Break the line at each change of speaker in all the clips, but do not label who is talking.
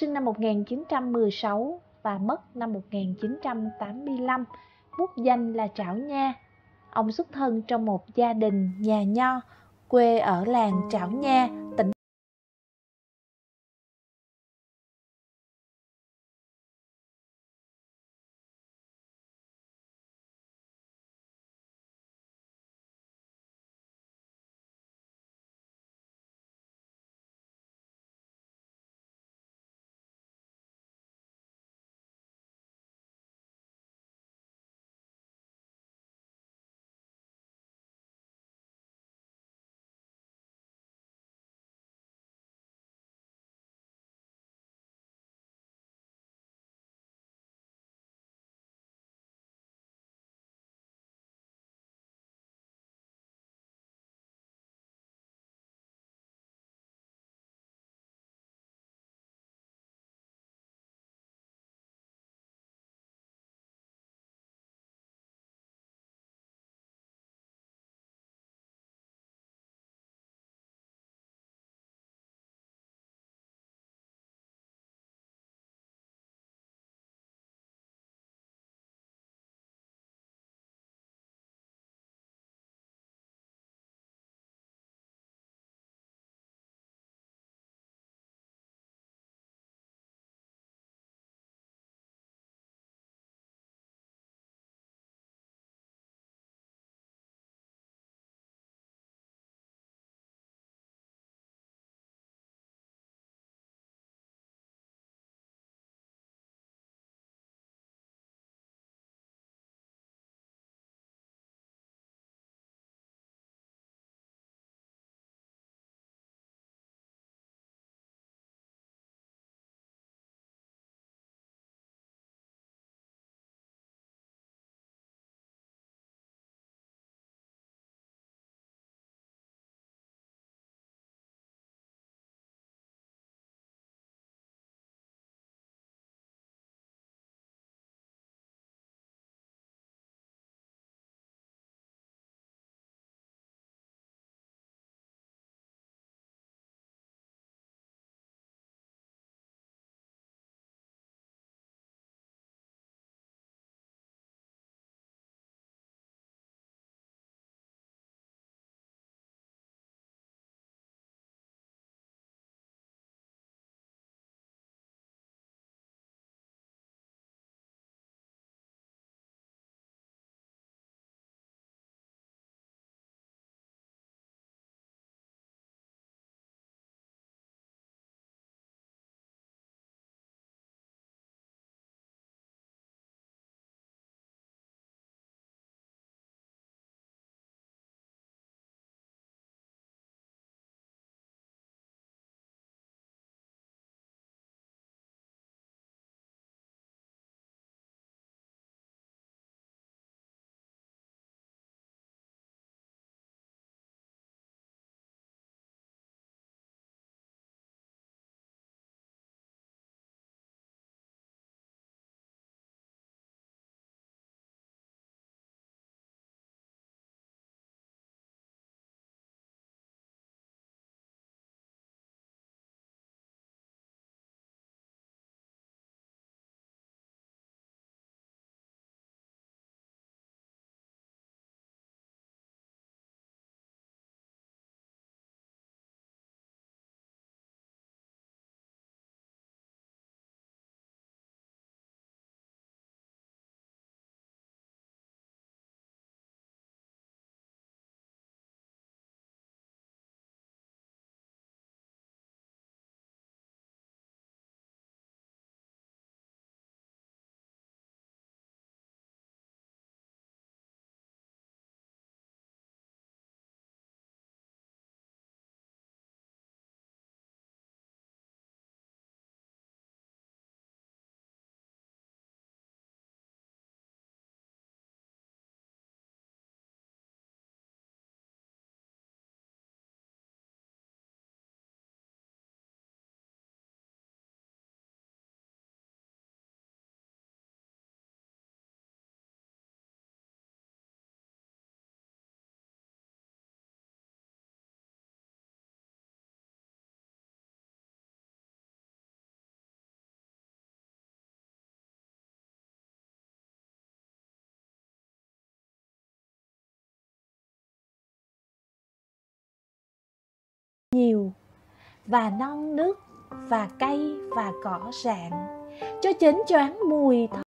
sinh năm 1916 và mất năm 1985, bút danh là Trảo Nha. Ông xuất thân trong một gia đình nhà nho, quê ở làng Trảo Nha, và non nước và cây và cỏ rạng cho chến choáng mùi thơm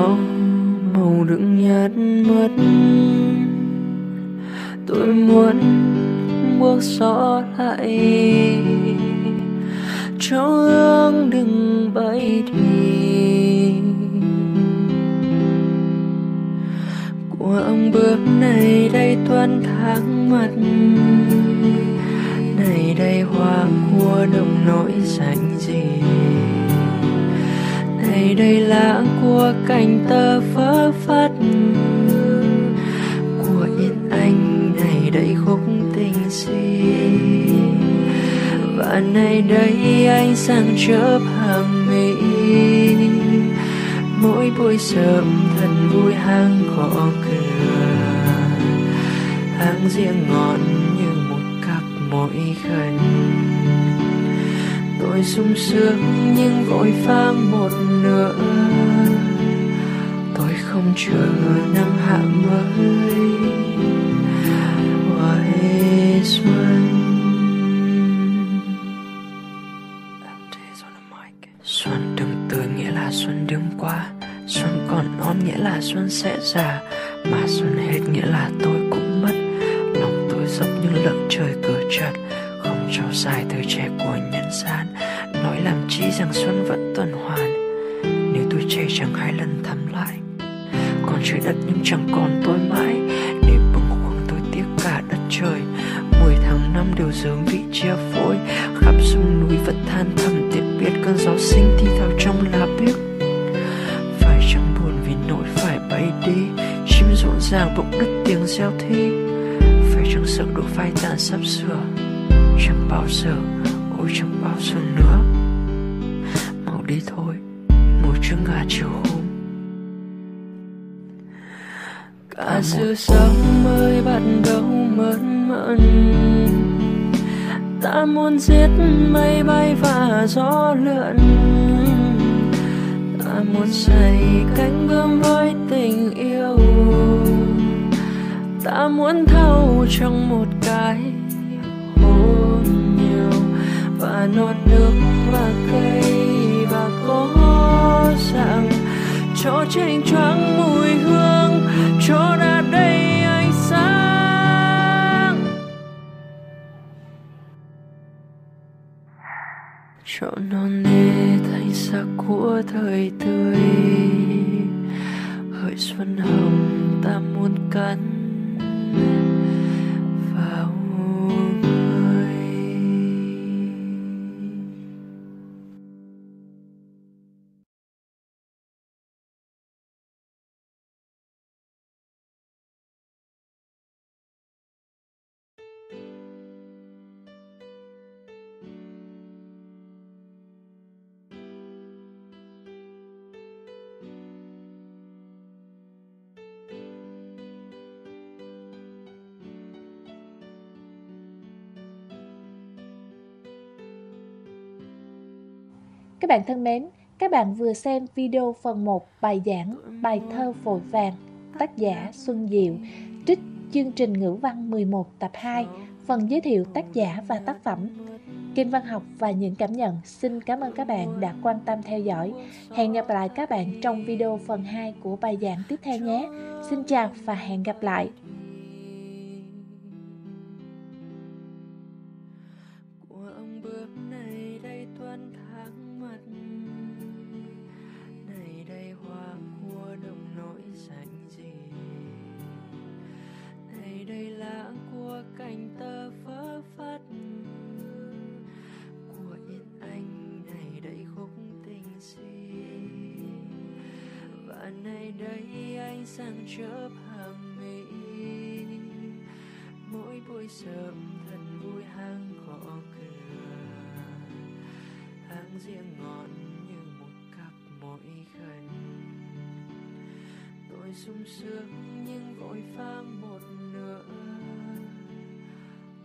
cho màu đựng nhạt mất tôi muốn bước gió lại. Cho hương đừng bay đi của ông bước này đây tuần tháng mặt. Này đây hoa của đồng nỗi xanh gì ngày đây lãng của cành tơ phớ phất của yên anh này đầy khúc tình suy và nay đây anh sang chớp hàng mỹ, mỗi buổi sớm thần vui hang gõ cửa hang riêng ngọn như một cặp môi khẩn tôi sung sướng nhưng vội pha một nửa. Tôi không chờ năm hạ mới. Hoài xuân xuân đừng tươi nghĩa là xuân đêm qua. Xuân còn non nghĩa là xuân sẽ già. Mà xuân hết nghĩa là tôi cũng mất. Lòng tôi giống như lợn trời cửa chặt trao dài thời trẻ của nhân gian. Nói làm chi rằng xuân vẫn tuần hoàn. Nếu tôi trẻ chẳng hai lần thăm lại, còn trời đất nhưng chẳng còn tôi mãi. Để bâng khuâng tôi tiếc cả đất trời. Mười tháng năm đều dường bị chia phối. Khắp sông núi vẫn than thầm tiện biết cơn gió sinh thi thào trong lá biếc. Phải chẳng buồn vì nỗi phải bay đi. Chim rộn ràng bỗng đứt tiếng reo thi. Phải chẳng sợ độ phai tàn sắp sửa chẳng bao giờ ôi chẳng bao giờ nữa. Mau đi thôi ngồi trước ngà chiều hôm. Cả sự sống mới bắt đầu mơn mởn ta muốn giết mây bay và gió lượn. Ta muốn xây cánh bướm với tình yêu. Ta muốn thâu trong một cái và non nước và cây và có rằng cho tranh choáng mùi hương, cho đã đây ánh sáng. Cho non nê thành sắc của thời tươi. Hỡi xuân hồng ta muốn cắn
Các bạn thân mến, các bạn vừa xem video phần 1 bài giảng bài thơ vội vàng tác giả Xuân Diệu trích chương trình ngữ văn 11 tập 2 phần giới thiệu tác giả và tác phẩm. Kinh Văn Học và những cảm nhận xin cảm ơn các bạn đã quan tâm theo dõi. Hẹn gặp lại các bạn trong video phần 2 của bài giảng tiếp theo nhé. Xin chào và hẹn gặp lại.
Đây sang chớp hàng mỹ mỗi buổi sớm thật vui hang gõ cửa hang riêng ngọn như một cặp mỗi gần tôi sung sướng nhưng vội pha một nửa,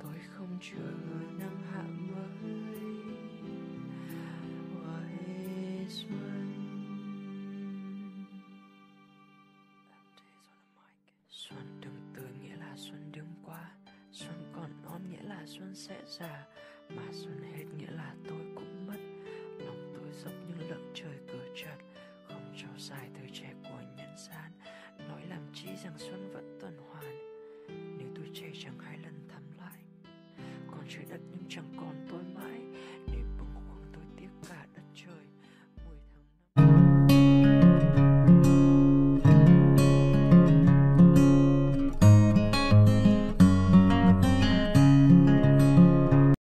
tôi không chờ sẽ già. Mà xuân hết nghĩa là tôi cũng mất. Lòng tôi giống như lợn trời cửa chặt không cho dài thời trẻ của nhân gian. Nói làm chi rằng xuân vẫn tuần hoàn. Nếu tôi trẻ chẳng hai lần thăm lại, còn trời đất nhưng chẳng còn tôi.